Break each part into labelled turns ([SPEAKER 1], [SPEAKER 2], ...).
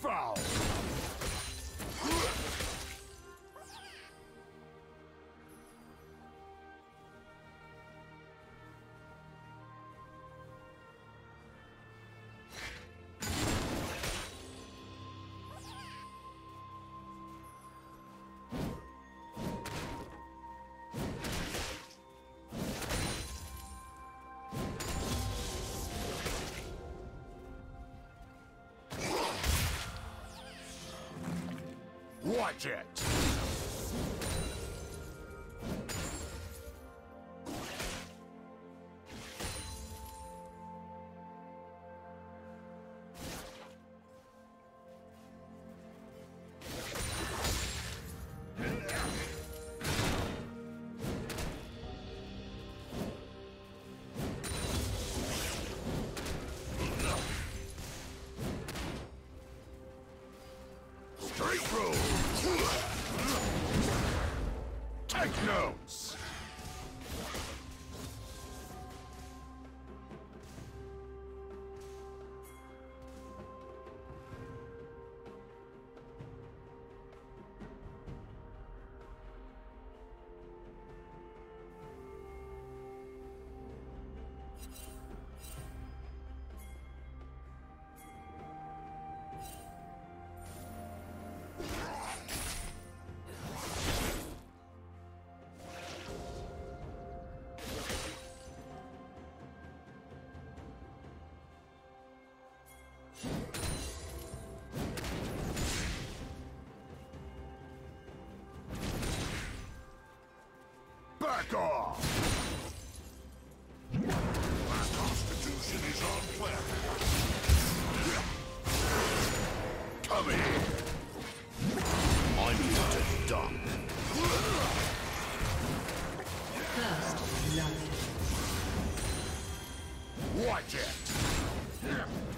[SPEAKER 1] Foul! Watch it! Back off! It!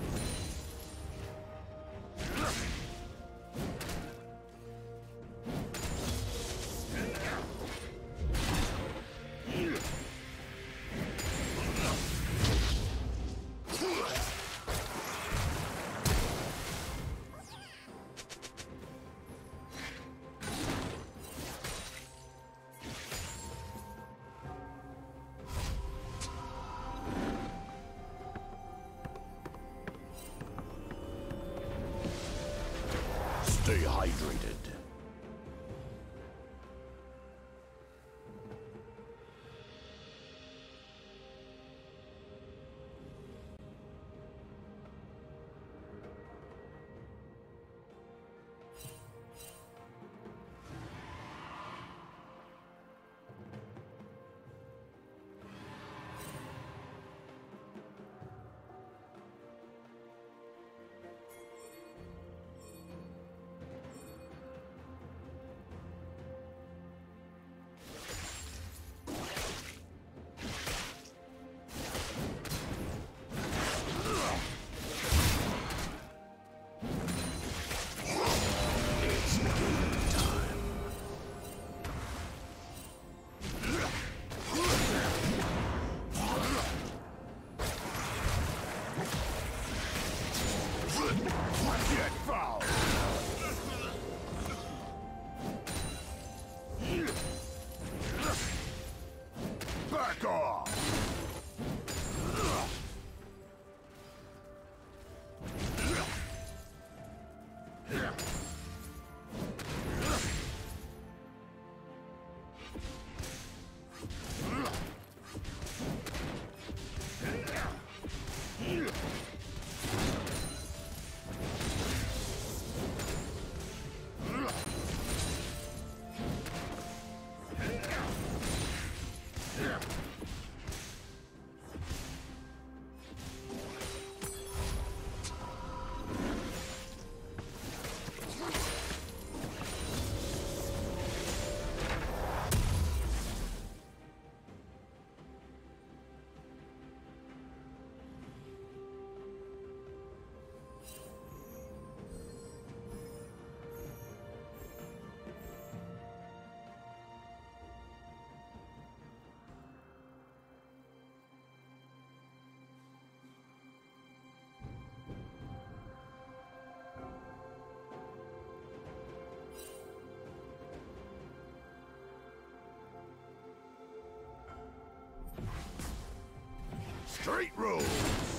[SPEAKER 1] Street rules.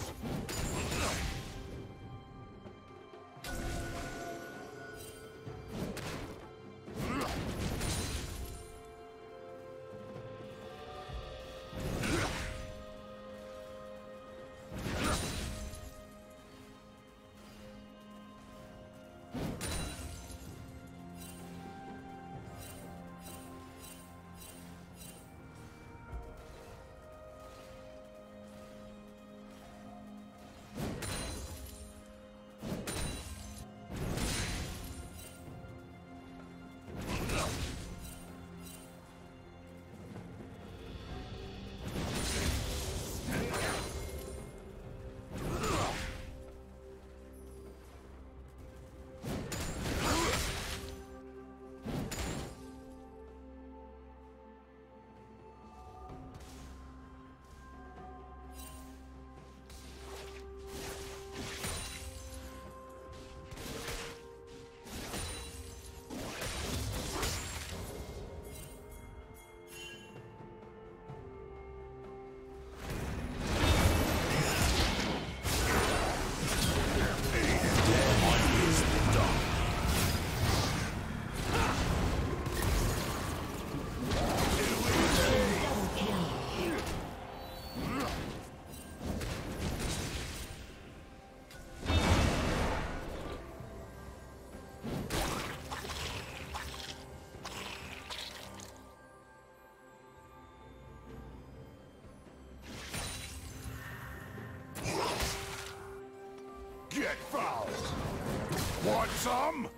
[SPEAKER 1] Want some?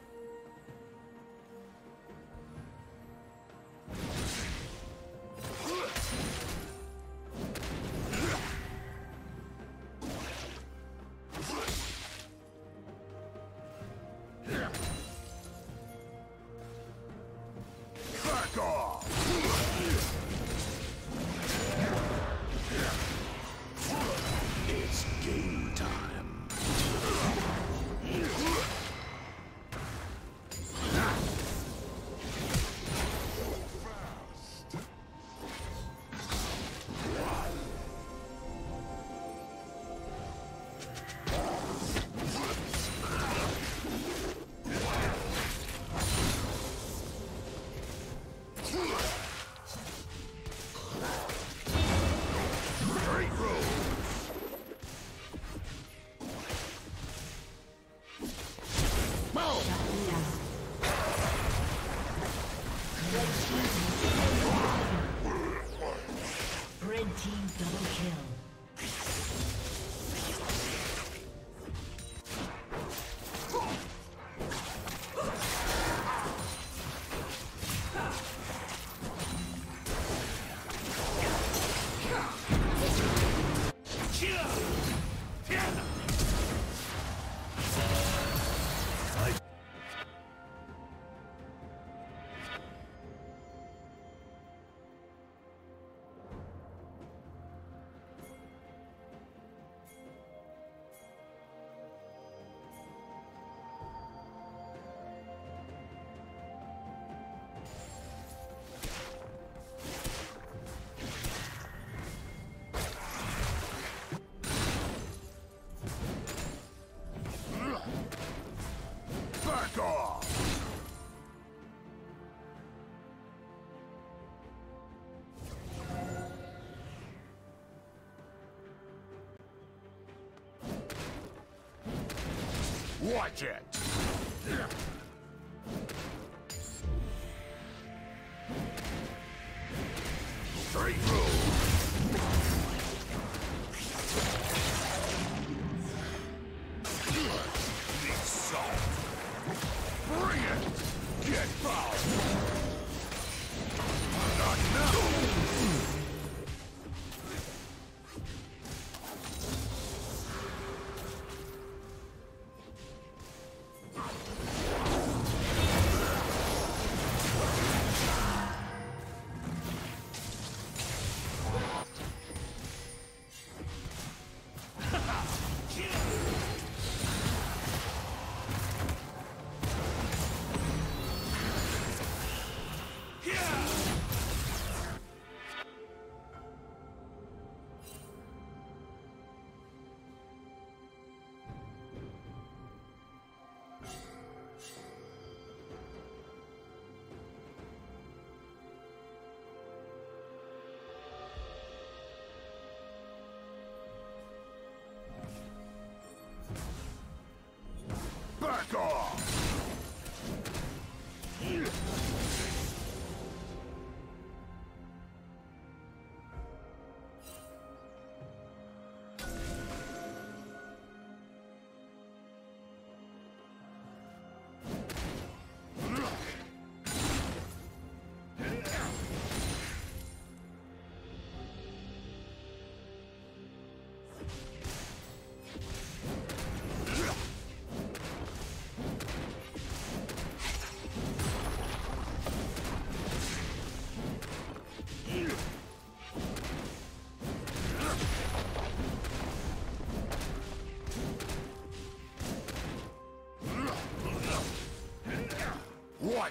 [SPEAKER 1] Watch it!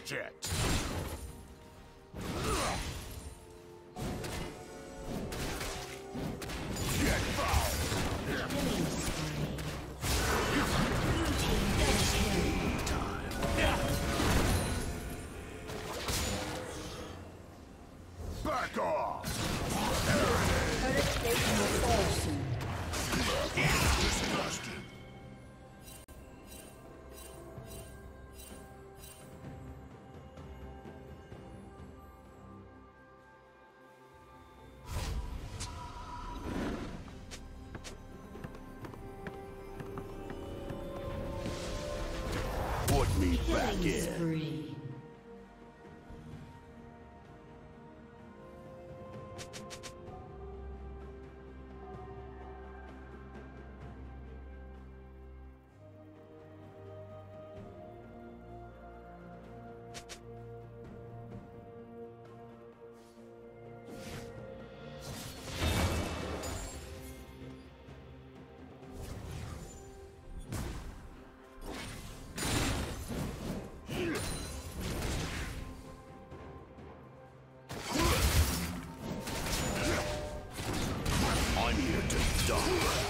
[SPEAKER 1] Watch it! Yeah.
[SPEAKER 2] done.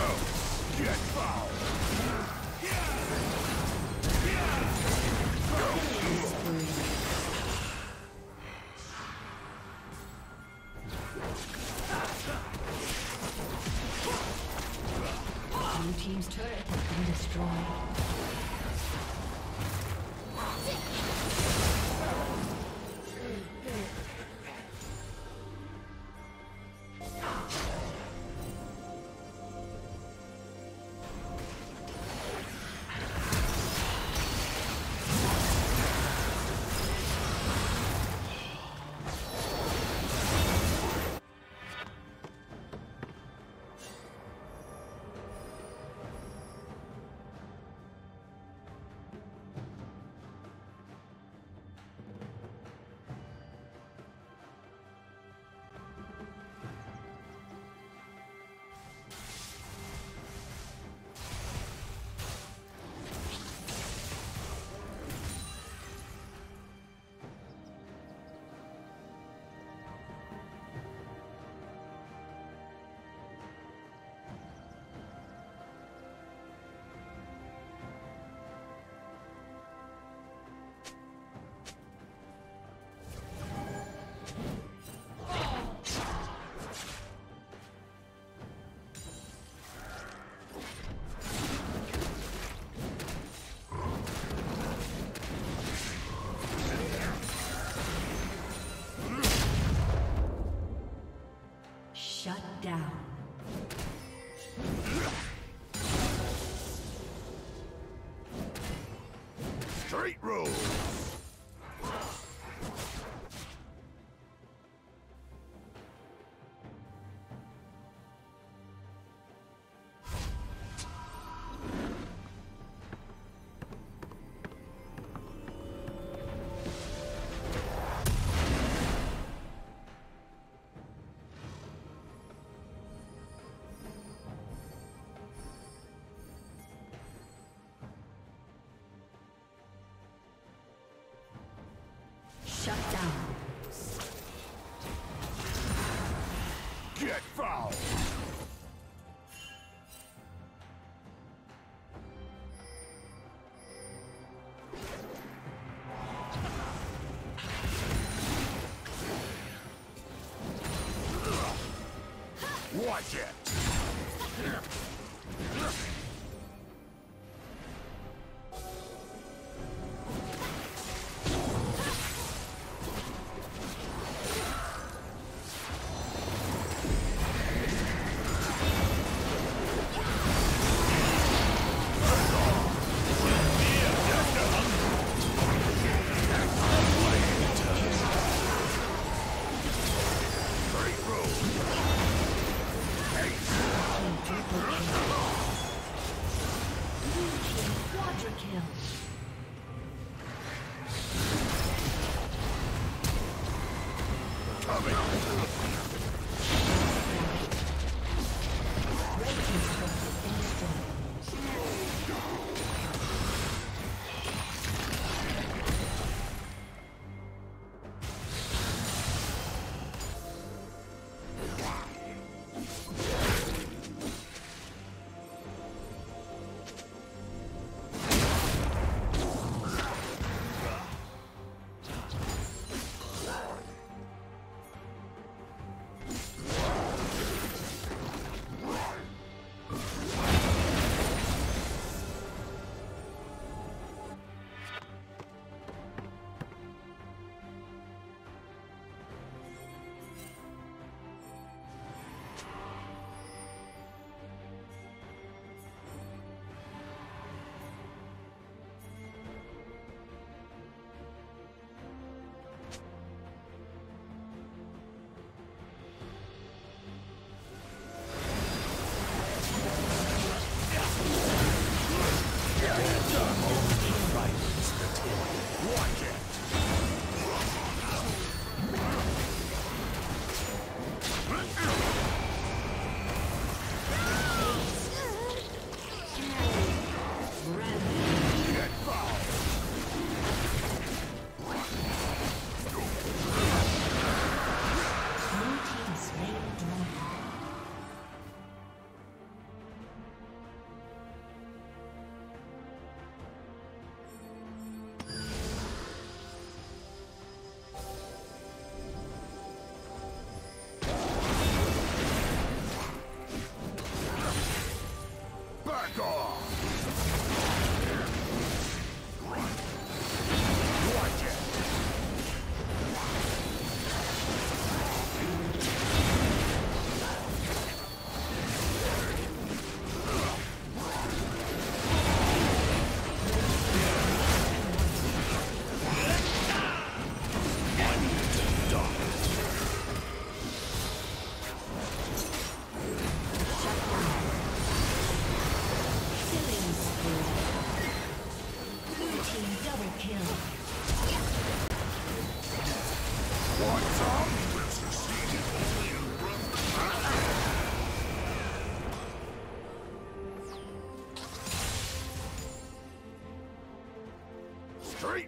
[SPEAKER 1] go! Get
[SPEAKER 2] fouled! Rules!
[SPEAKER 3] Shut down.
[SPEAKER 2] Get foul! Watch it!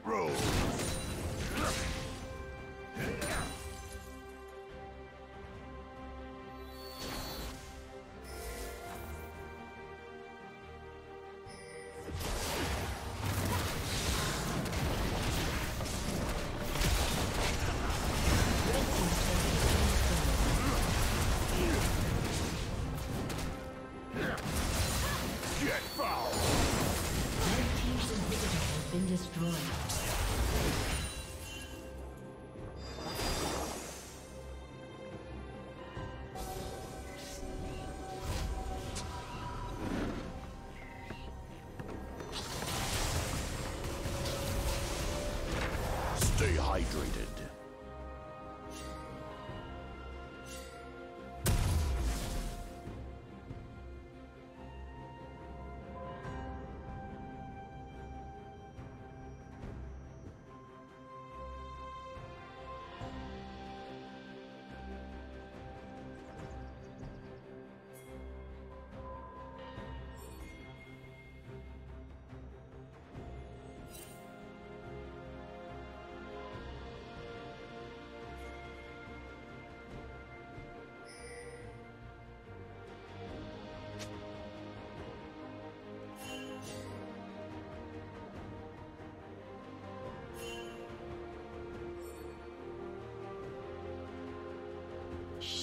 [SPEAKER 2] Straight
[SPEAKER 1] hydrated.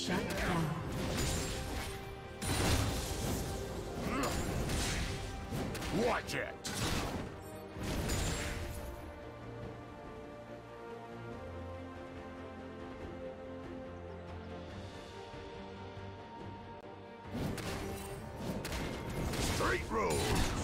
[SPEAKER 2] Shut down.
[SPEAKER 1] Watch it! Straight roads!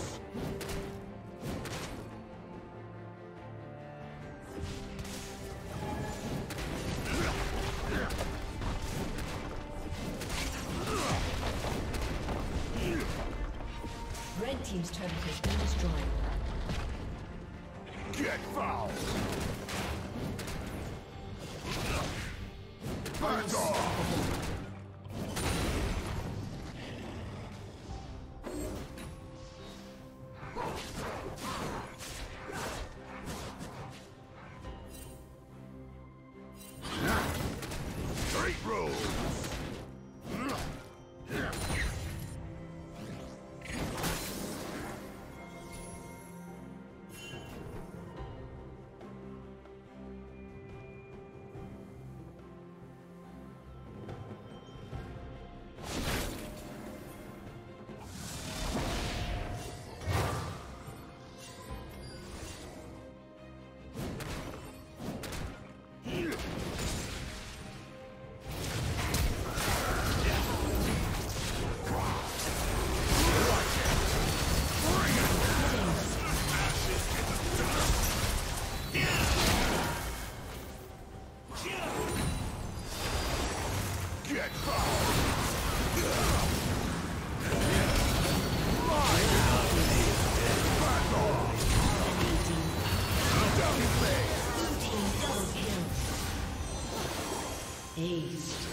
[SPEAKER 1] Ace.